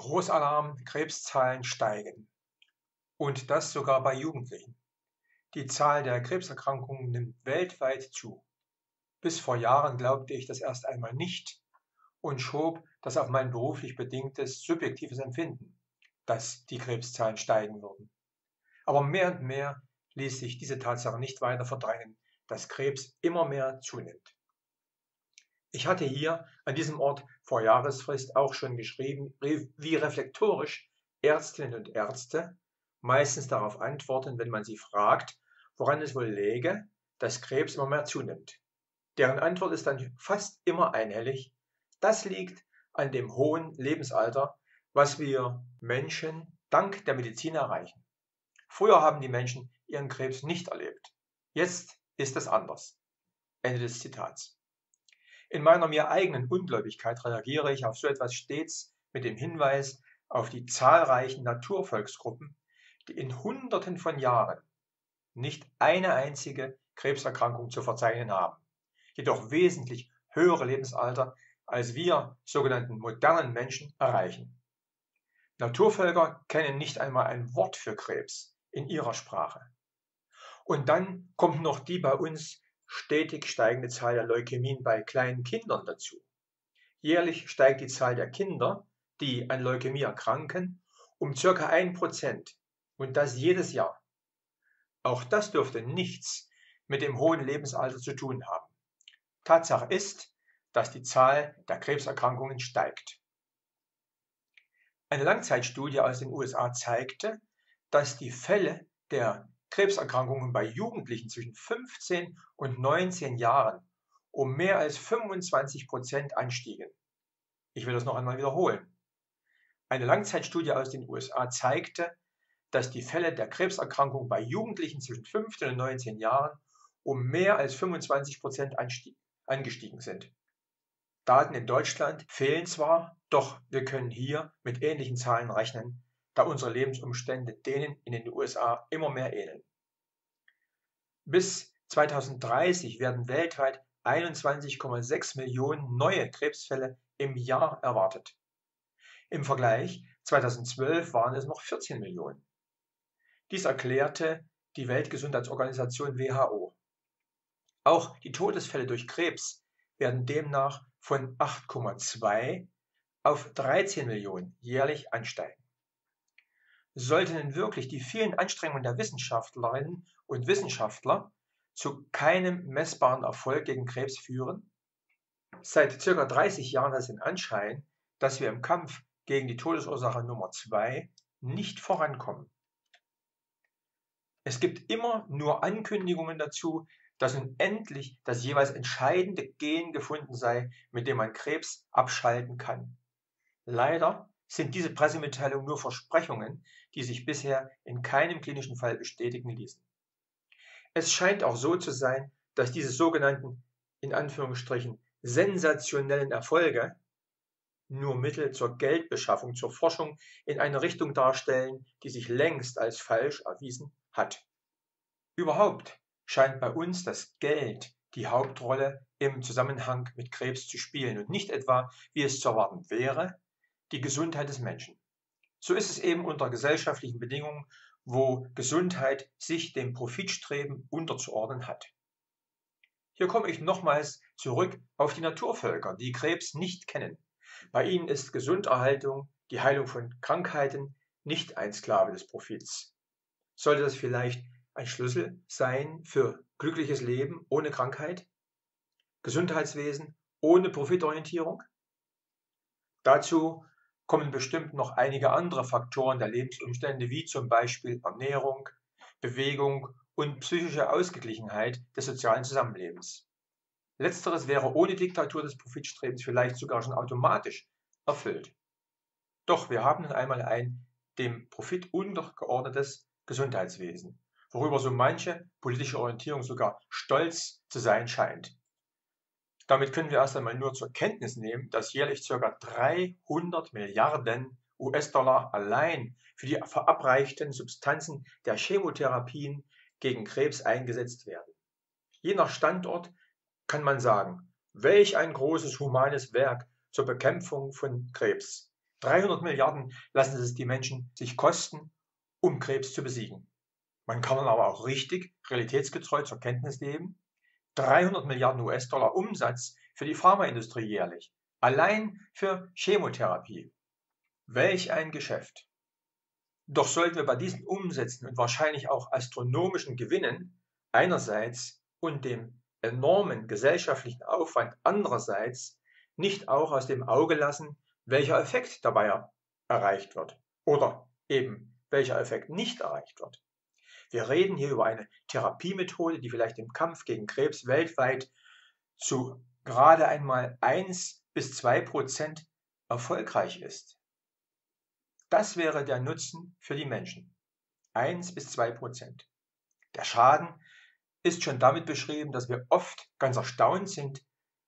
Großalarm, Krebszahlen steigen. Und das sogar bei Jugendlichen. Die Zahl der Krebserkrankungen nimmt weltweit zu. Bis vor Jahren glaubte ich das erst einmal nicht und schob das auf mein beruflich bedingtes subjektives Empfinden, dass die Krebszahlen steigen würden. Aber mehr und mehr ließ sich diese Tatsache nicht weiter verdrängen, dass Krebs immer mehr zunimmt. Ich hatte hier an diesem Ort vor Jahresfrist auch schon geschrieben, wie reflektorisch Ärztinnen und Ärzte meistens darauf antworten, wenn man sie fragt, woran es wohl läge, dass Krebs immer mehr zunimmt. Deren Antwort ist dann fast immer einhellig, das liegt an dem hohen Lebensalter, was wir Menschen dank der Medizin erreichen. Früher haben die Menschen ihren Krebs nicht erlebt. Jetzt ist es anders. Ende des Zitats. In meiner mir eigenen Ungläubigkeit reagiere ich auf so etwas stets mit dem Hinweis auf die zahlreichen Naturvolksgruppen, die in Hunderten von Jahren nicht eine einzige Krebserkrankung zu verzeichnen haben, jedoch wesentlich höhere Lebensalter als wir sogenannten modernen Menschen erreichen. Naturvölker kennen nicht einmal ein Wort für Krebs in ihrer Sprache. Und dann kommt noch die bei uns stetig steigende Zahl der Leukämien bei kleinen Kindern dazu. Jährlich steigt die Zahl der Kinder, die an Leukämie erkranken, um ca. 1% und das jedes Jahr. Auch das dürfte nichts mit dem hohen Lebensalter zu tun haben. Tatsache ist, dass die Zahl der Krebserkrankungen steigt. Eine Langzeitstudie aus den USA zeigte, dass die Fälle der Krebserkrankungen bei Jugendlichen zwischen 15 und 19 Jahren um mehr als 25 Prozent anstiegen. Ich will das noch einmal wiederholen. Eine Langzeitstudie aus den USA zeigte, dass die Fälle der Krebserkrankung bei Jugendlichen zwischen 15 und 19 Jahren um mehr als 25 Prozent angestiegen sind. Daten in Deutschland fehlen zwar, doch wir können hier mit ähnlichen Zahlen rechnen, da unsere Lebensumstände denen in den USA immer mehr ähneln. Bis 2030 werden weltweit 21,6 Millionen neue Krebsfälle im Jahr erwartet. Im Vergleich 2012 waren es noch 14 Millionen. Dies erklärte die Weltgesundheitsorganisation WHO. Auch die Todesfälle durch Krebs werden demnach von 8,2 auf 13 Millionen jährlich ansteigen. Sollten denn wirklich die vielen Anstrengungen der Wissenschaftlerinnen und Wissenschaftler zu keinem messbaren Erfolg gegen Krebs führen? Seit ca. 30 Jahren hat es den Anschein, dass wir im Kampf gegen die Todesursache Nummer 2 nicht vorankommen. Es gibt immer nur Ankündigungen dazu, dass nun endlich das jeweils entscheidende Gen gefunden sei, mit dem man Krebs abschalten kann. Leider sind diese Pressemitteilungen nur Versprechungen, die sich bisher in keinem klinischen Fall bestätigen ließen. Es scheint auch so zu sein, dass diese sogenannten, in Anführungsstrichen, sensationellen Erfolge nur Mittel zur Geldbeschaffung, zur Forschung in eine Richtung darstellen, die sich längst als falsch erwiesen hat. Überhaupt scheint bei uns das Geld die Hauptrolle im Zusammenhang mit Krebs zu spielen und nicht etwa, wie es zu erwarten wäre, die Gesundheit des Menschen. So ist es eben unter gesellschaftlichen Bedingungen, wo Gesundheit sich dem Profitstreben unterzuordnen hat. Hier komme ich nochmals zurück auf die Naturvölker, die Krebs nicht kennen. Bei ihnen ist Gesunderhaltung, die Heilung von Krankheiten, nicht ein Sklave des Profits. Sollte das vielleicht ein Schlüssel sein für glückliches Leben ohne Krankheit? Gesundheitswesen ohne Profitorientierung? Dazu kommen bestimmt noch einige andere Faktoren der Lebensumstände, wie zum Beispiel Ernährung, Bewegung und psychische Ausgeglichenheit des sozialen Zusammenlebens. Letzteres wäre ohne Diktatur des Profitstrebens vielleicht sogar schon automatisch erfüllt. Doch wir haben nun einmal ein dem Profit untergeordnetes Gesundheitswesen, worüber so manche politische Orientierung sogar stolz zu sein scheint. Damit können wir erst einmal nur zur Kenntnis nehmen, dass jährlich ca. 300 Milliarden US-Dollar allein für die verabreichten Substanzen der Chemotherapien gegen Krebs eingesetzt werden. Je nach Standort kann man sagen, welch ein großes humanes Werk zur Bekämpfung von Krebs. 300 Milliarden lassen es die Menschen sich kosten, um Krebs zu besiegen. Man kann aber auch richtig, realitätsgetreu zur Kenntnis nehmen, 300 Milliarden US-Dollar Umsatz für die Pharmaindustrie jährlich, allein für Chemotherapie. Welch ein Geschäft. Doch sollten wir bei diesen Umsätzen und wahrscheinlich auch astronomischen Gewinnen einerseits und dem enormen gesellschaftlichen Aufwand andererseits nicht auch aus dem Auge lassen, welcher Effekt dabei erreicht wird oder eben welcher Effekt nicht erreicht wird. Wir reden hier über eine Therapiemethode, die vielleicht im Kampf gegen Krebs weltweit zu gerade einmal 1 bis 2 Prozent erfolgreich ist. Das wäre der Nutzen für die Menschen. 1 bis 2 Prozent. Der Schaden ist schon damit beschrieben, dass wir oft ganz erstaunt sind,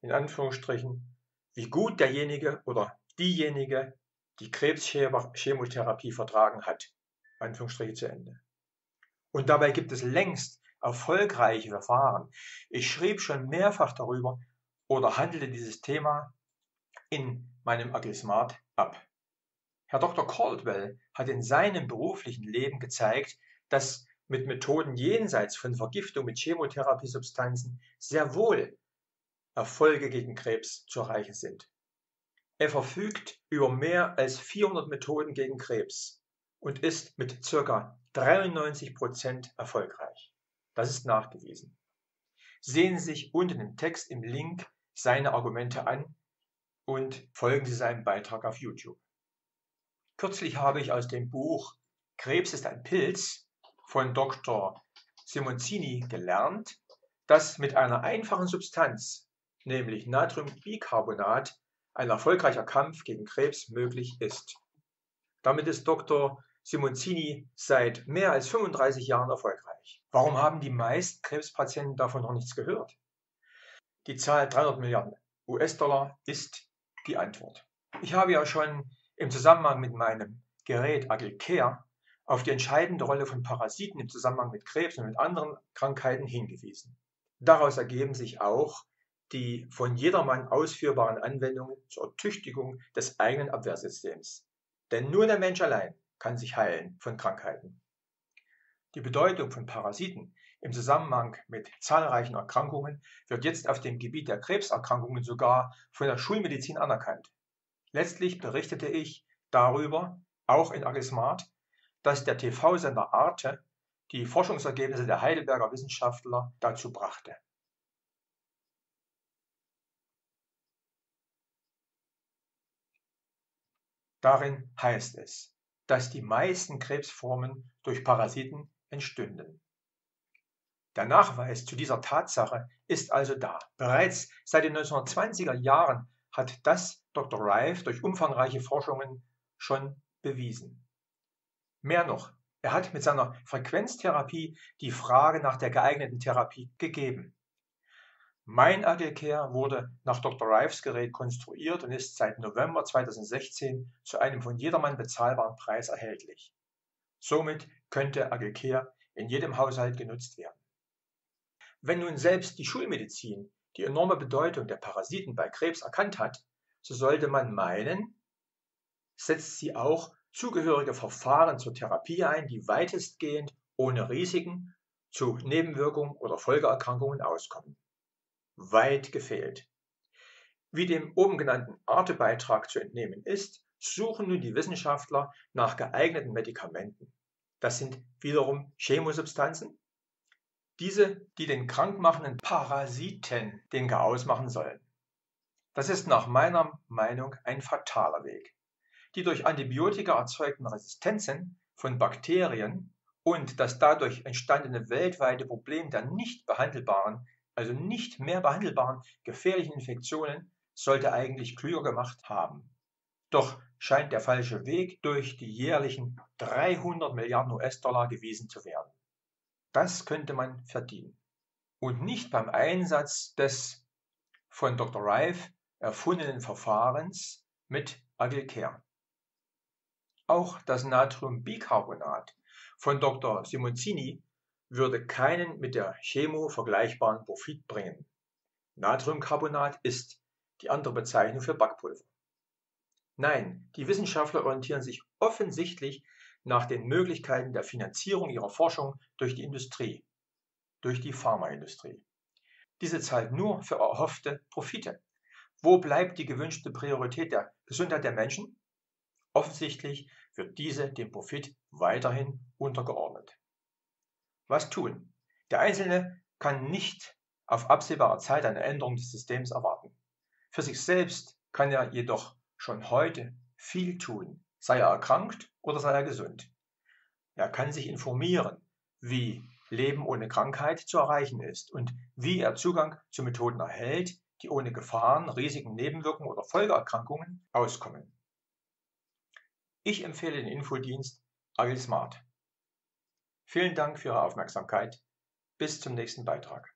in Anführungsstrichen, wie gut derjenige oder diejenige die Krebschemotherapie vertragen hat. Anführungsstriche zu Ende. Und dabei gibt es längst erfolgreiche Verfahren. Ich schrieb schon mehrfach darüber oder handelte dieses Thema in meinem Agile Smart ab. Herr Dr. Caldwell hat in seinem beruflichen Leben gezeigt, dass mit Methoden jenseits von Vergiftung mit Chemotherapiesubstanzen sehr wohl Erfolge gegen Krebs zu erreichen sind. Er verfügt über mehr als 400 Methoden gegen Krebs und ist mit ca. 93% erfolgreich. Das ist nachgewiesen. Sehen Sie sich unten im Text im Link seine Argumente an und folgen Sie seinem Beitrag auf YouTube. Kürzlich habe ich aus dem Buch Krebs ist ein Pilz von Dr. Simoncini gelernt, dass mit einer einfachen Substanz, nämlich Natriumbicarbonat, ein erfolgreicher Kampf gegen Krebs möglich ist. Damit ist Dr. Simoncini seit mehr als 35 Jahren erfolgreich. Warum haben die meisten Krebspatienten davon noch nichts gehört? Die Zahl 300 Milliarden US-Dollar ist die Antwort. Ich habe ja schon im Zusammenhang mit meinem Gerät Agile Care auf die entscheidende Rolle von Parasiten im Zusammenhang mit Krebs und mit anderen Krankheiten hingewiesen. Daraus ergeben sich auch die von jedermann ausführbaren Anwendungen zur Ertüchtigung des eigenen Abwehrsystems. Denn nur der Mensch allein kann sich heilen von Krankheiten. Die Bedeutung von Parasiten im Zusammenhang mit zahlreichen Erkrankungen wird jetzt auf dem Gebiet der Krebserkrankungen sogar von der Schulmedizin anerkannt. Letztlich berichtete ich darüber, auch in Agismart, dass der TV-Sender Arte die Forschungsergebnisse der Heidelberger Wissenschaftler dazu brachte. Darin heißt es, dass die meisten Krebsformen durch Parasiten entstünden. Der Nachweis zu dieser Tatsache ist also da. Bereits seit den 1920er Jahren hat das Dr. Rife durch umfangreiche Forschungen schon bewiesen. Mehr noch, er hat mit seiner Frequenztherapie die Frage nach der geeigneten Therapie gegeben. Mein Agilcare wurde nach Dr. Rives Gerät konstruiert und ist seit November 2016 zu einem von jedermann bezahlbaren Preis erhältlich. Somit könnte Agilcare in jedem Haushalt genutzt werden. Wenn nun selbst die Schulmedizin die enorme Bedeutung der Parasiten bei Krebs erkannt hat, so sollte man meinen, setzt sie auch zugehörige Verfahren zur Therapie ein, die weitestgehend ohne Risiken zu Nebenwirkungen oder Folgeerkrankungen auskommen weit gefehlt. Wie dem oben genannten Arte-Beitrag zu entnehmen ist, suchen nun die Wissenschaftler nach geeigneten Medikamenten. Das sind wiederum Chemosubstanzen, diese, die den krankmachenden Parasiten den Chaos machen sollen. Das ist nach meiner Meinung ein fataler Weg. Die durch Antibiotika erzeugten Resistenzen von Bakterien und das dadurch entstandene weltweite Problem der nicht behandelbaren also nicht mehr behandelbaren gefährlichen Infektionen, sollte eigentlich klüger gemacht haben. Doch scheint der falsche Weg durch die jährlichen 300 Milliarden US-Dollar gewiesen zu werden. Das könnte man verdienen. Und nicht beim Einsatz des von Dr. Rife erfundenen Verfahrens mit Agilcare. Auch das Natriumbicarbonat von Dr. Simoncini würde keinen mit der Chemo vergleichbaren Profit bringen. Natriumcarbonat ist die andere Bezeichnung für Backpulver. Nein, die Wissenschaftler orientieren sich offensichtlich nach den Möglichkeiten der Finanzierung ihrer Forschung durch die Industrie, durch die Pharmaindustrie. Diese zahlt nur für erhoffte Profite. Wo bleibt die gewünschte Priorität der Gesundheit der Menschen? Offensichtlich wird diese dem Profit weiterhin untergeordnet. Was tun? Der Einzelne kann nicht auf absehbare Zeit eine Änderung des Systems erwarten. Für sich selbst kann er jedoch schon heute viel tun, sei er erkrankt oder sei er gesund. Er kann sich informieren, wie Leben ohne Krankheit zu erreichen ist und wie er Zugang zu Methoden erhält, die ohne Gefahren, Risiken, Nebenwirkungen oder Folgeerkrankungen auskommen. Ich empfehle den Infodienst AgilSmart. Vielen Dank für Ihre Aufmerksamkeit. Bis zum nächsten Beitrag.